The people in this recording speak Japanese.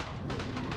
うん。